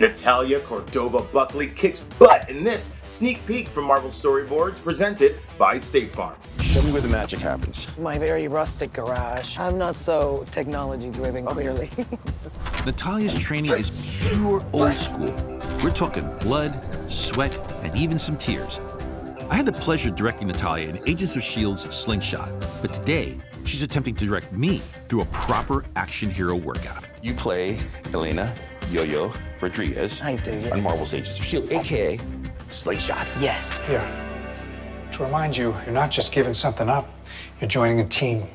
Natalia Cordova Buckley kicks butt in this sneak peek from Marvel Storyboards presented by State Farm. Show me where the magic happens. It's my very rustic garage. I'm not so technology driven, clearly. Natalia's training is pure old school. We're talking blood, sweat, and even some tears. I had the pleasure of directing Natalia in Agents of S.H.I.E.L.D.'s Slingshot, but today she's attempting to direct me through a proper action hero workout. You play Elena Yo-Yo Rodriguez I do, yes. on Marvel's Agents of S.H.I.E.L.D., aka Slingshot. yes. Here. To remind you, you're not just giving something up, you're joining a team.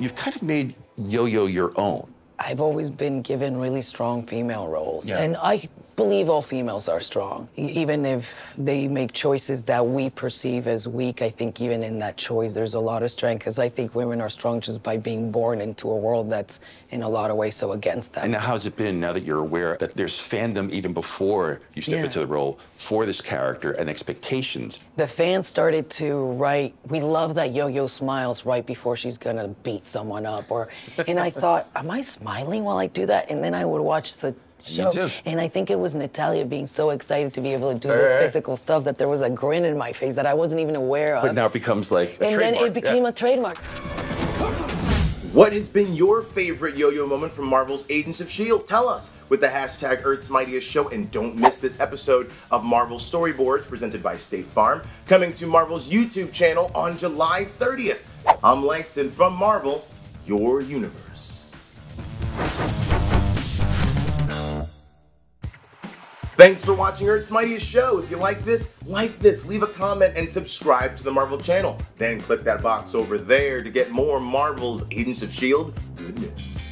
You've kind of made Yo-Yo your own. I've always been given really strong female roles. Yeah. And I believe all females are strong. Even if they make choices that we perceive as weak, I think even in that choice, there's a lot of strength because I think women are strong just by being born into a world that's in a lot of ways so against them. And now, how's it been now that you're aware that there's fandom even before you step Yeah. into the role for this character and expectations? The fans started to write, we love that Yo-Yo smiles right before she's gonna beat someone up. Or, and I thought, am I smiling while I do that? And then I would watch the show. too. And I think it was Natalia being so excited to be able to do this physical stuff that there was a grin in my face that I wasn't even aware of. But now it becomes like a and then it became Yeah. a trademark. What has been your favorite yo-yo moment from Marvel's Agents of S.H.I.E.L.D.? Tell us with the hashtag Earth's Mightiest Show and don't miss this episode of Marvel Storyboards presented by State Farm coming to Marvel's YouTube channel on July 30th. I'm Langston from Marvel, your universe. Thanks for watching Earth's Mightiest Show. If you like this, like this, leave a comment, and subscribe to the Marvel channel. Then click that box over there to get more Marvel's Agents of S.H.I.E.L.D. goodness.